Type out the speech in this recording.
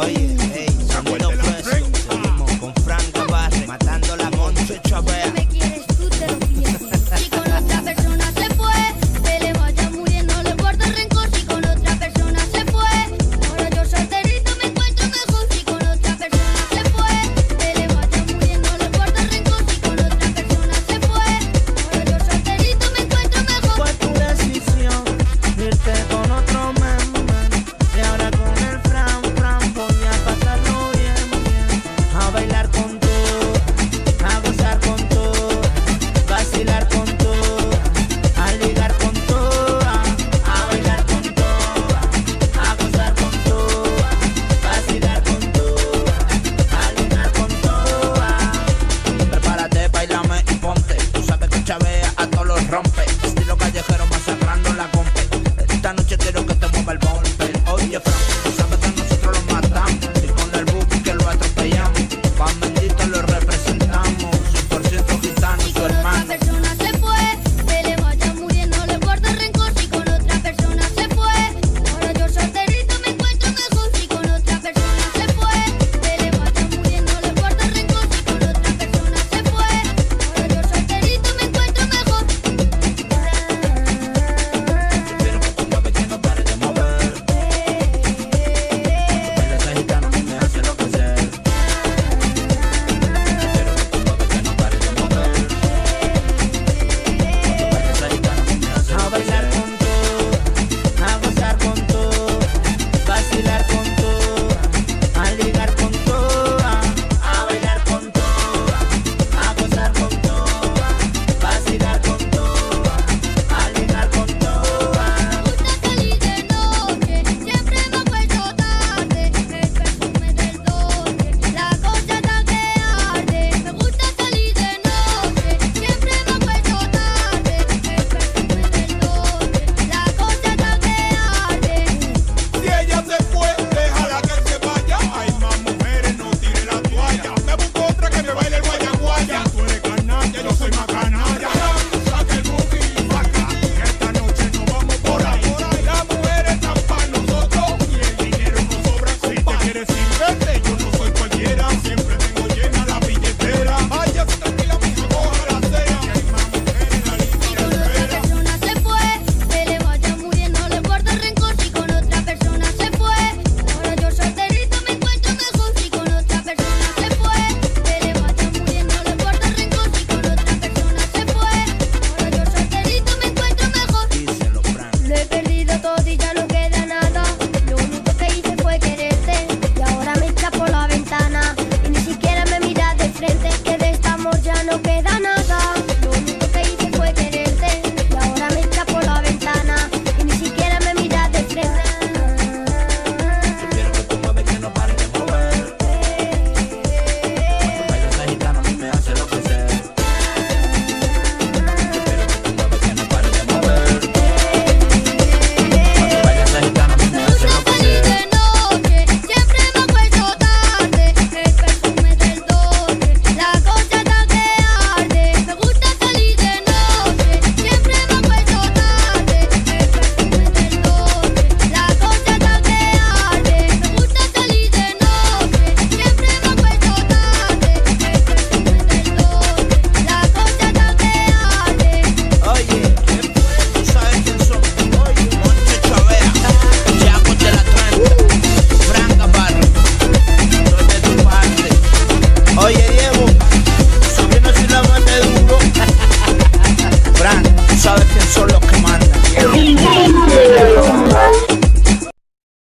Oye,